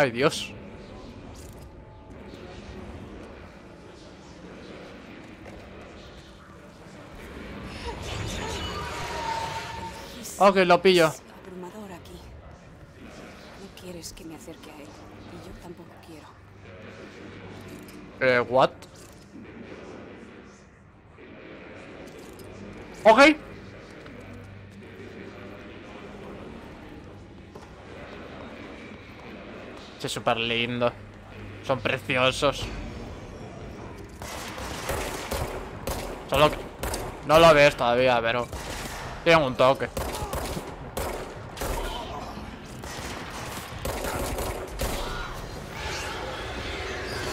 Ay, Dios. Ok, lo pillo. Aquí. No quieres que me acerque a él. Y yo tampoco quiero. Eh, what? Ok. Es súper lindo. Son preciosos. Solo que no lo ves todavía, pero tienen un toque.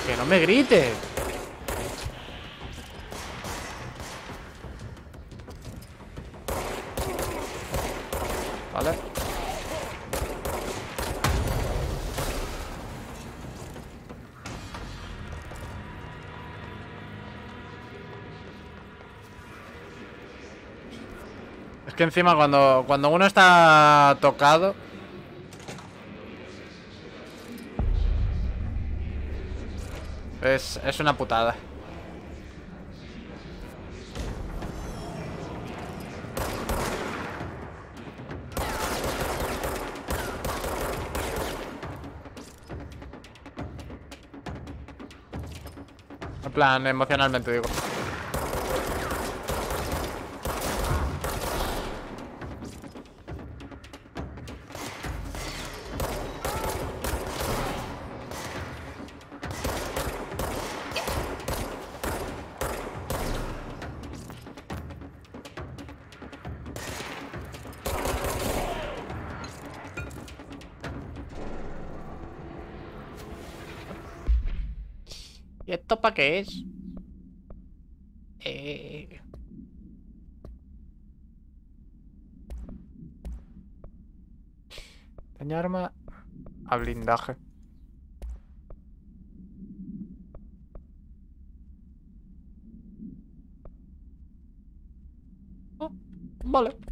Que no me grites. Vale. Que encima cuando, cuando uno está tocado... Es, es una putada. En plan, emocionalmente digo. Esto para qué es? Eh... Daña arma a blindaje. Oh, vale.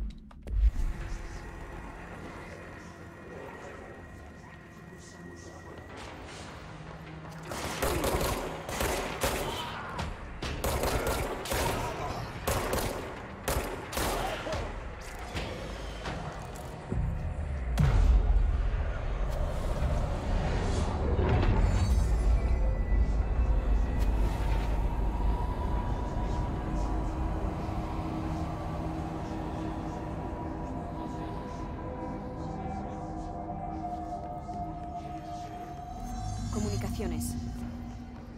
Comunicaciones.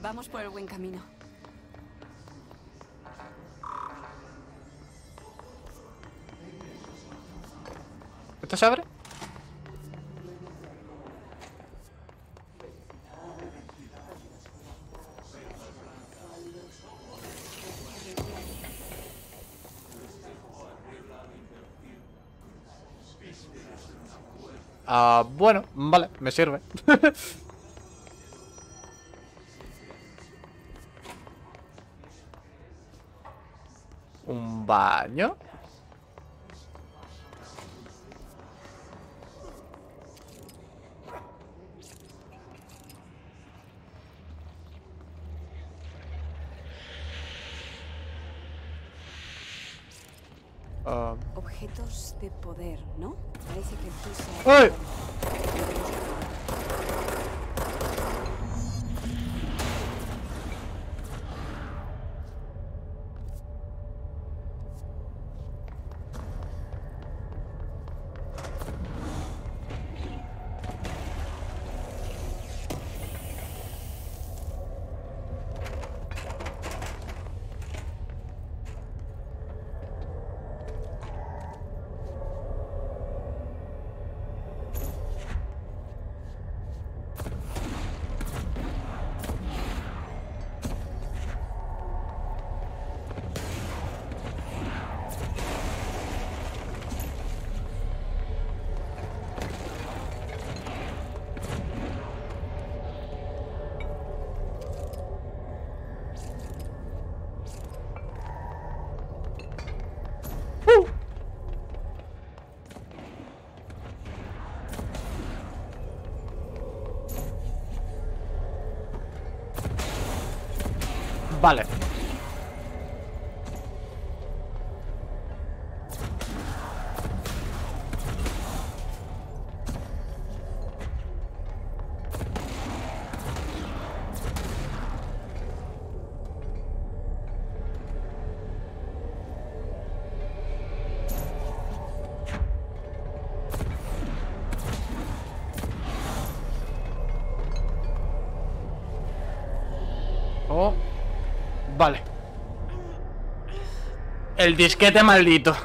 Vamos por el buen camino. ¿Esto se abre? Ah, bueno, vale, me sirve. baño. Ah, Objetos de poder, ¿no? Parece que tú. ¡Ay! Vale. El disquete maldito.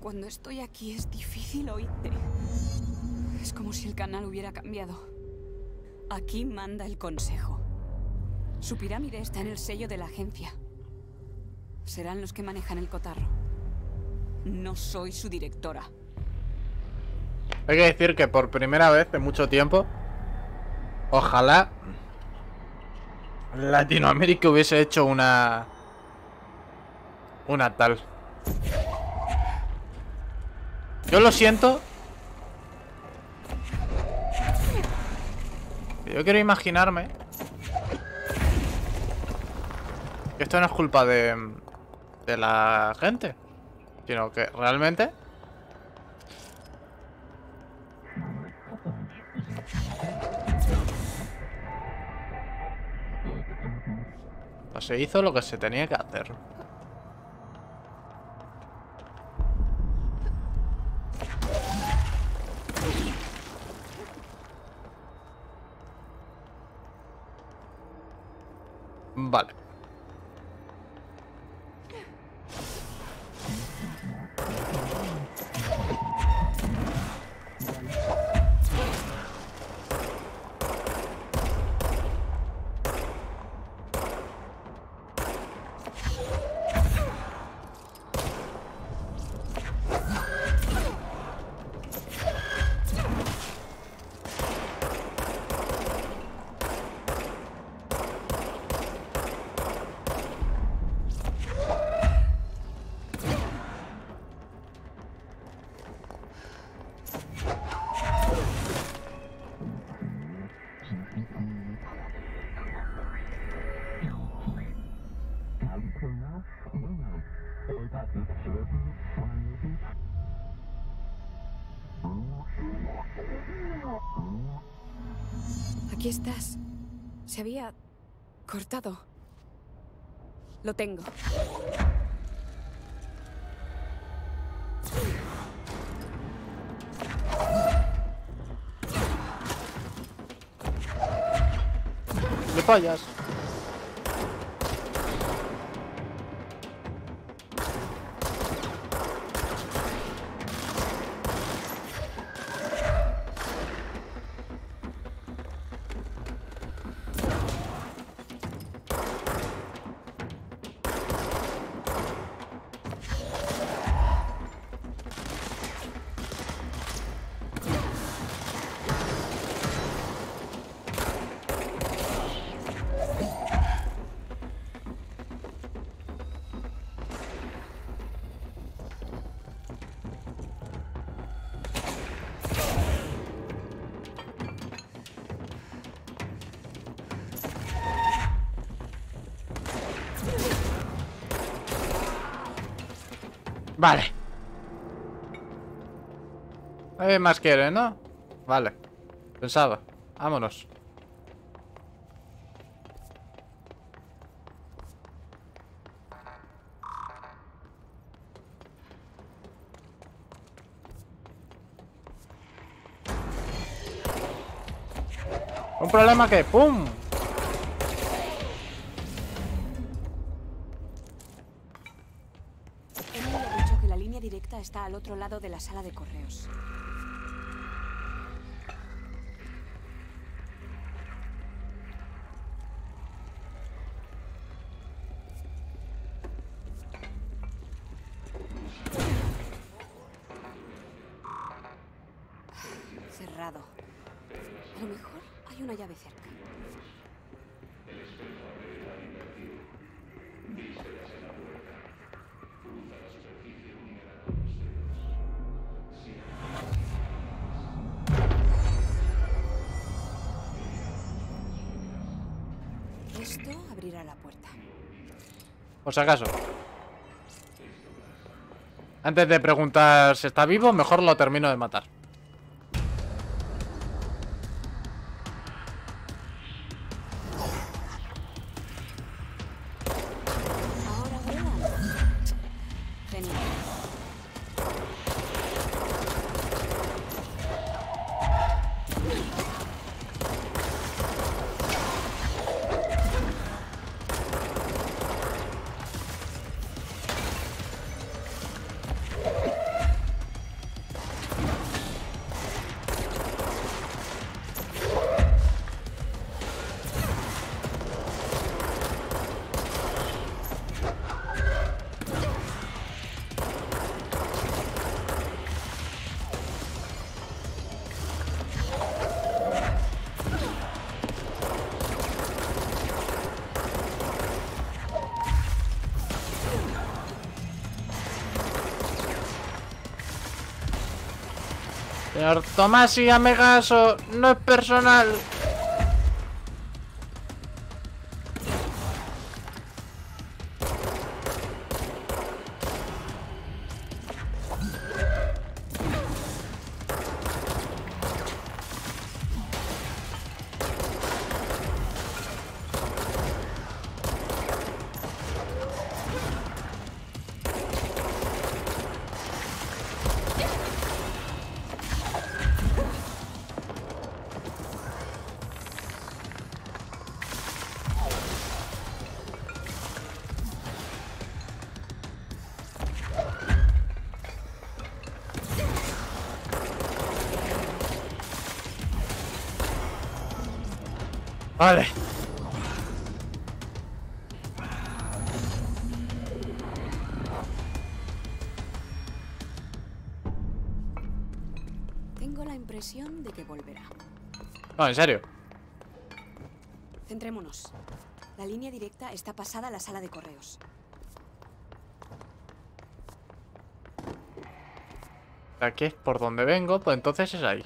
Cuando estoy aquí es difícil oírte. Es como si el canal hubiera cambiado. Aquí manda el consejo. Su pirámide está en el sello de la agencia. Serán los que manejan el cotarro. No soy su directora. Hay que decir que por primera vez en mucho tiempo, ojalá Latinoamérica hubiese hecho una una tal. Yo lo siento. Yo quiero imaginarme que esto no es culpa de de la gente, sino que realmente se hizo lo que se tenía que hacer. Aquí estás. Se había cortado. Lo tengo. De pollas. Vale. Hay más quiere, ¿no? Vale. Pensaba. Vámonos. Un problema que ¡pum! Otro lado de la sala de correos. Esto abrirá la puerta. Por si acaso. Antes de preguntar si está vivo, mejor lo termino de matar. Señor Tomás y Amegaso, no es personal. Vale. Tengo la impresión de que volverá. No, en serio. Centrémonos. La línea directa está pasada a la sala de correos. Aquí es por donde vengo, pues entonces es ahí.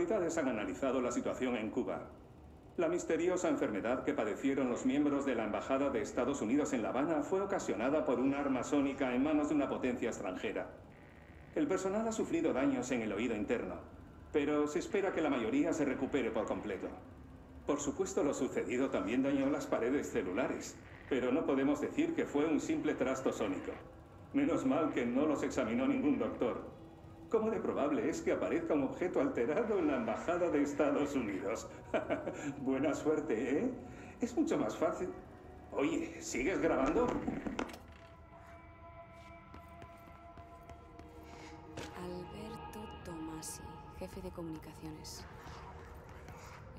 Autoridades han analizado la situación en Cuba. La misteriosa enfermedad que padecieron los miembros de la Embajada de Estados Unidos en La Habana fue ocasionada por un arma sónica en manos de una potencia extranjera. El personal ha sufrido daños en el oído interno, pero se espera que la mayoría se recupere por completo. Por supuesto, lo sucedido también dañó las paredes celulares, pero no podemos decir que fue un simple trasto sónico. Menos mal que no los examinó ningún doctor. ¿Cómo de probable es que aparezca un objeto alterado en la Embajada de Estados Unidos? Buena suerte, ¿eh? Es mucho más fácil. Oye, ¿sigues grabando? Alberto Tomasi, jefe de comunicaciones.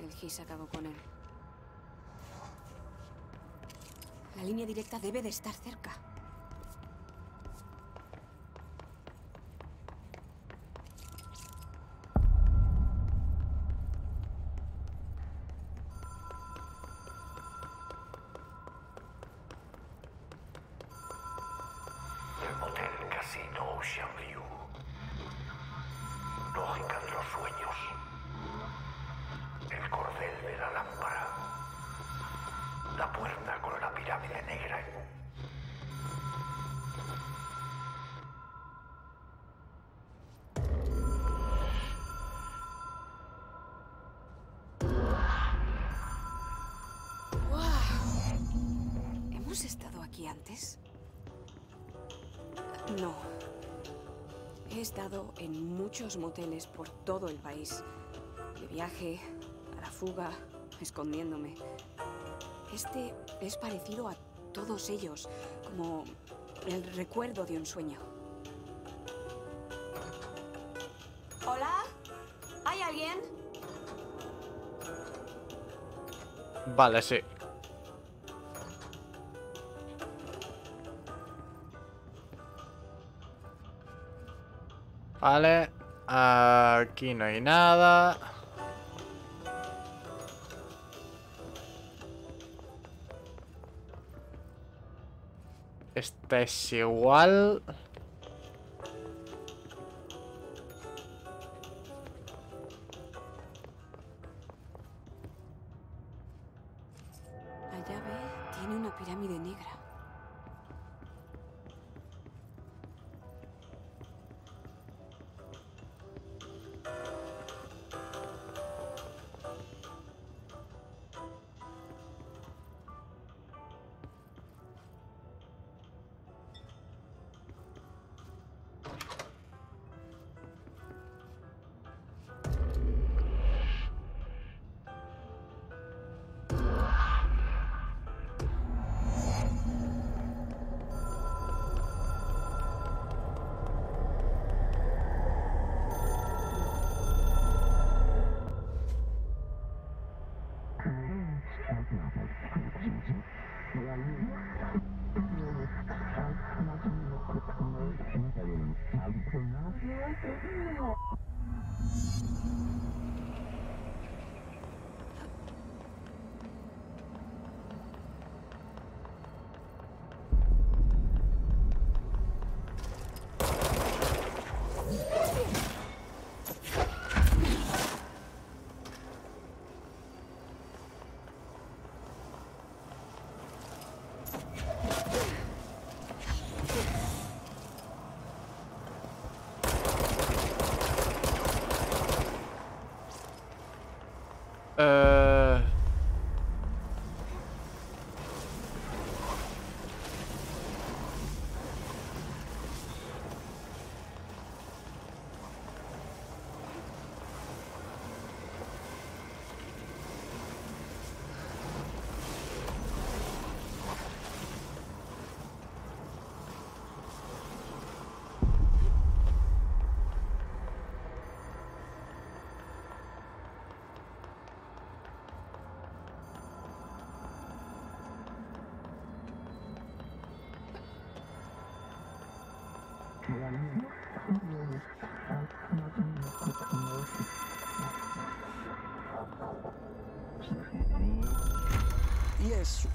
El GIS acabó con él. La línea directa debe de estar cerca. No. He estado en muchos moteles por todo el país. De viaje, a la fuga, escondiéndome. Este es parecido a todos ellos, como el recuerdo de un sueño. ¿Hola? ¿Hay alguien? Vale, sí. Vale. Aquí no hay nada. Esta es igual.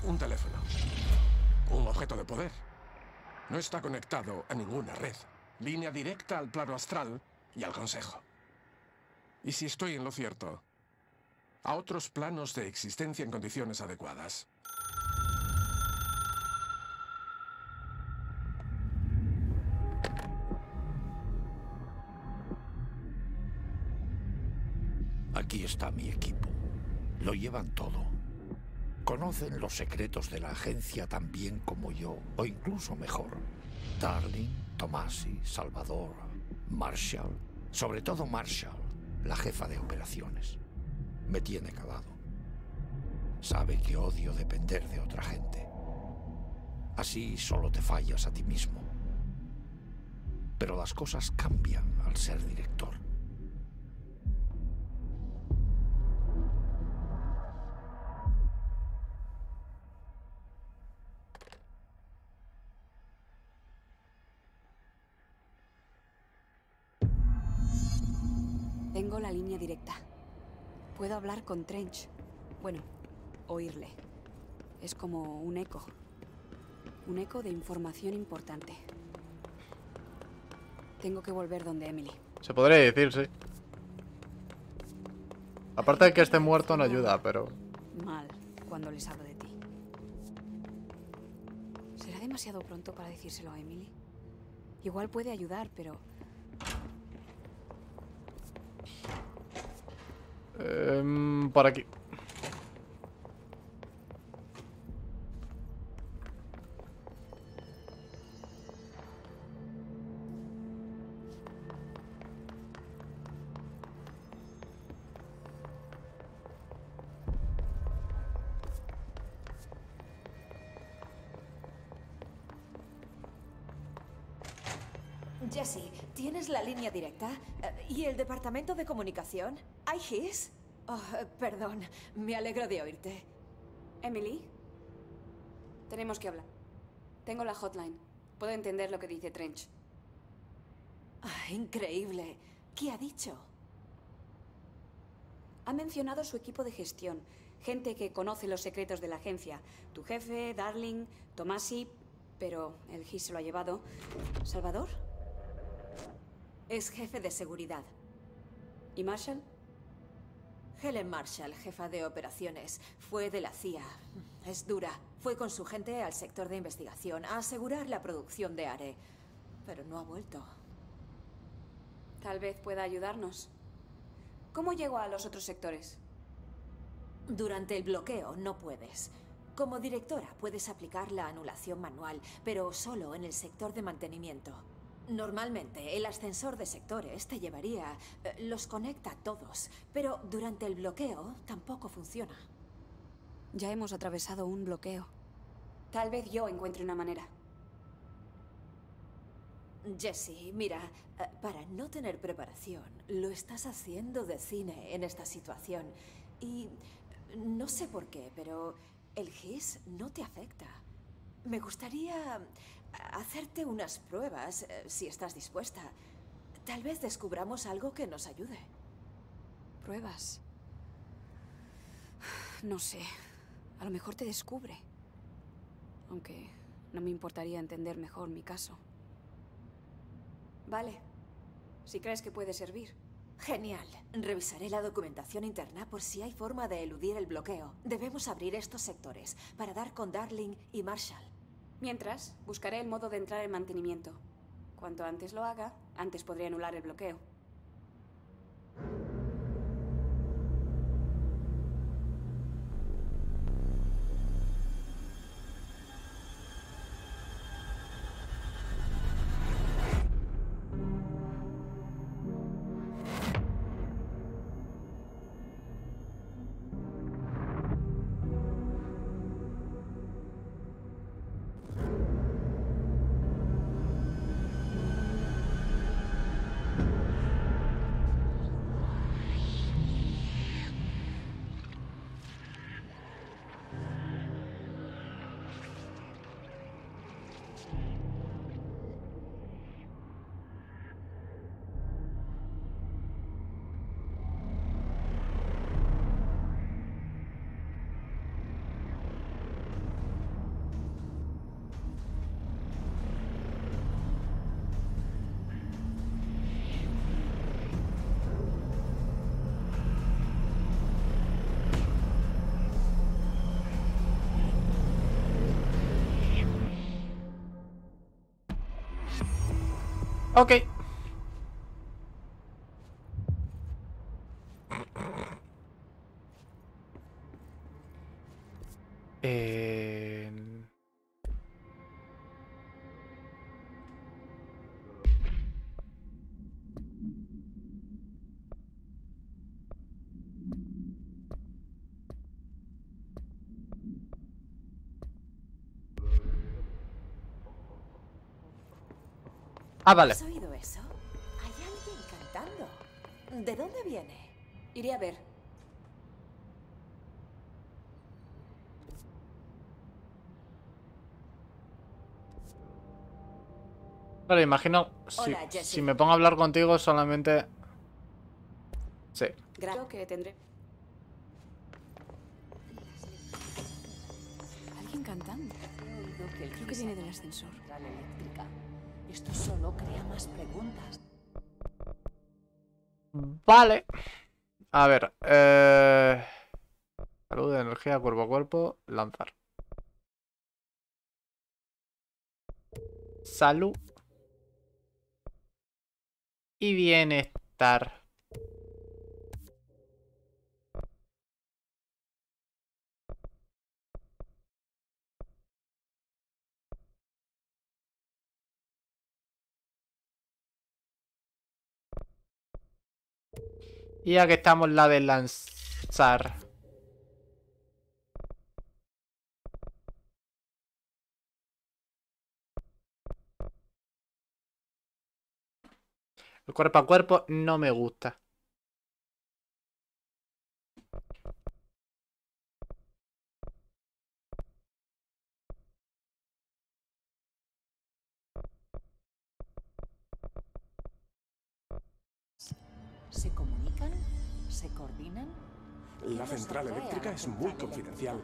Un teléfono. Un objeto de poder. No está conectado a ninguna red. Línea directa al plano astral y al consejo. Y si estoy en lo cierto, a otros planos de existencia en condiciones adecuadas. Aquí está mi equipo. Lo llevan todo. Conocen los secretos de la agencia tan bien como yo, o incluso mejor. Darling, Tomasi, Salvador, Marshall, sobre todo Marshall, la jefa de operaciones. Me tiene calado. Sabe que odio depender de otra gente. Así solo te fallas a ti mismo. Pero las cosas cambian al ser director. Con Trench. Bueno, oírle. Es como un eco. Un eco de información importante. Tengo que volver donde Emily. Se podría decir, sí. Aparte de que esté muerto no ayuda, pero... Mal cuando les hablo de ti. ¿Será demasiado pronto para decírselo a Emily? Igual puede ayudar, pero Em, por aquí. Jesse, ¿tienes la línea directa? Eh, ¿Y el departamento de comunicación? ¿Hay GIS? Oh, perdón, me alegro de oírte. Emily, tenemos que hablar. Tengo la hotline. Puedo entender lo que dice Trench. Ah, increíble. ¿Qué ha dicho? Ha mencionado su equipo de gestión. Gente que conoce los secretos de la agencia. Tu jefe, Darling, Tomasi, pero el GIS se lo ha llevado. ¿Salvador? Es jefe de seguridad. ¿Y Marshall? Helen Marshall, jefa de operaciones, fue de la CIA. Es dura. Fue con su gente al sector de investigación a asegurar la producción de ARE. Pero no ha vuelto. Tal vez pueda ayudarnos. ¿Cómo llegó a los otros sectores? Durante el bloqueo no puedes. Como directora puedes aplicar la anulación manual, pero solo en el sector de mantenimiento. Normalmente el ascensor de sectores te llevaría... eh, los conecta a todos, pero durante el bloqueo tampoco funciona. Ya hemos atravesado un bloqueo. Tal vez yo encuentre una manera. Jesse, mira, eh, para no tener preparación, lo estás haciendo de cine en esta situación. Y no sé por qué, pero el GIS no te afecta. Me gustaría hacerte unas pruebas, eh, si estás dispuesta. Tal vez descubramos algo que nos ayude. ¿Pruebas? No sé. A lo mejor te descubre. Aunque no me importaría entender mejor mi caso. Vale. Si crees que puede servir. Genial. Revisaré la documentación interna por si hay forma de eludir el bloqueo. Debemos abrir estos sectores para dar con Darling y Marshall. Mientras, buscaré el modo de entrar en mantenimiento. Cuanto antes lo haga, antes podré anular el bloqueo. Ok. Eh... Ah, vale. ¿Has oído eso? Hay alguien cantando. ¿De dónde viene? Iré a ver. Claro, imagino si, Hola, si me pongo a hablar contigo solamente... Sí. Creo que tendré. Alguien cantando. Creo que viene del ascensor. eléctrica. Esto solo crea más preguntas. Vale. A ver. Eh... Salud, energía, cuerpo a cuerpo, lanzar. Salud. Y bienestar. Y ya que estamos la de lanzar. El cuerpo a cuerpo no me gusta. Coordinan? La ¿Quién central eléctrica es muy confidencial.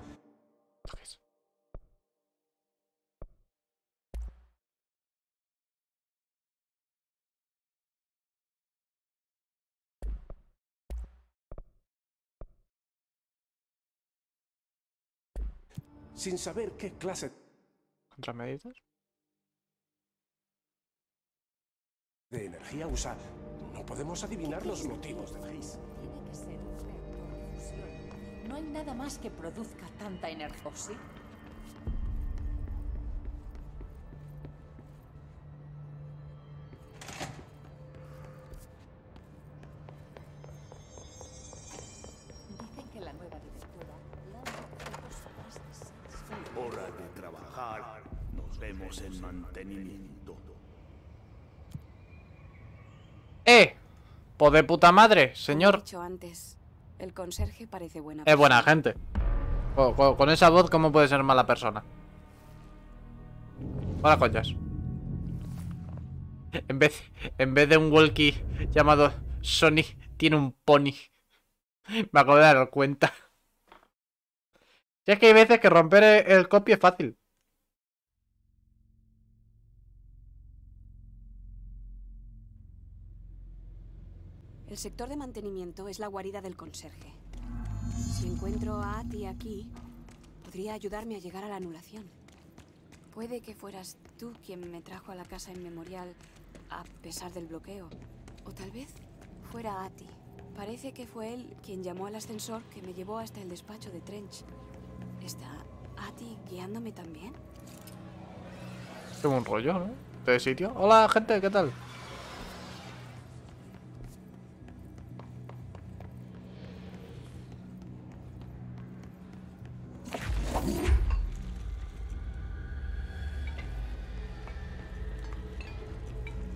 Sin saber qué clase ¿Contramedidas? de energía usa, no podemos adivinar los motivos del haze. No hay nada más que produzca tanta energía, ¿o sí? Dicen que la nueva directora lanza proyectos más de seis Hora de trabajar. Nos vemos en mantenimiento. ¡Eh! ¡Po de puta madre, Como he señor! dicho antes, el conserje parece buena Es buena persona. gente. Co- co- Con, esa voz, ¿cómo puede ser mala persona? Hola, coñas. En vez, en vez de un walkie llamado Sony, tiene un pony. Me acabo de dar cuenta. Si es que hay veces que romper e- el copy es fácil. El sector de mantenimiento es la guarida del conserje. Si encuentro a Ati aquí, podría ayudarme a llegar a la anulación. Puede que fueras tú quien me trajo a la casa inmemorial a pesar del bloqueo. O tal vez fuera Ati. Parece que fue él quien llamó al ascensor que me llevó hasta el despacho de Trench. ¿Está Ati guiándome también? Tengo un rollo, ¿no? De sitio. Hola, gente, ¿qué tal?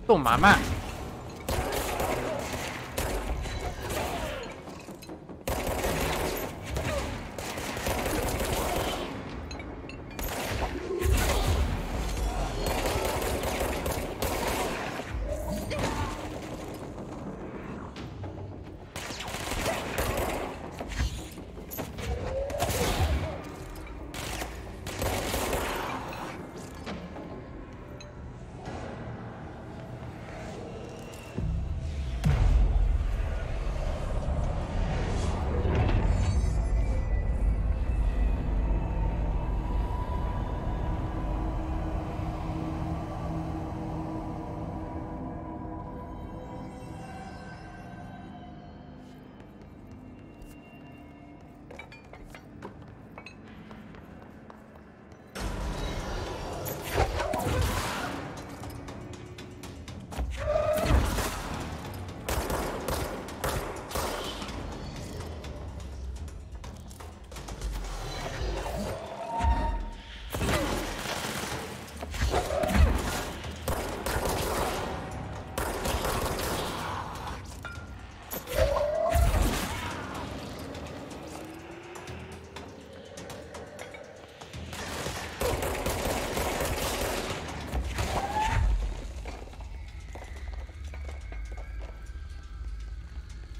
Tu mamá.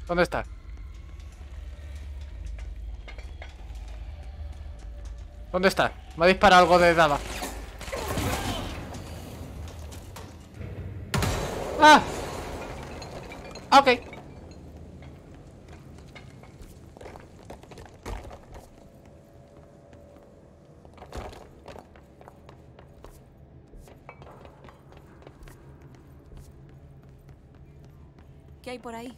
¿Dónde está? ¿Dónde está? Me ha disparado algo de dada. ¡Ah! Ok. ¿Qué hay por ahí?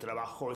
Trabajo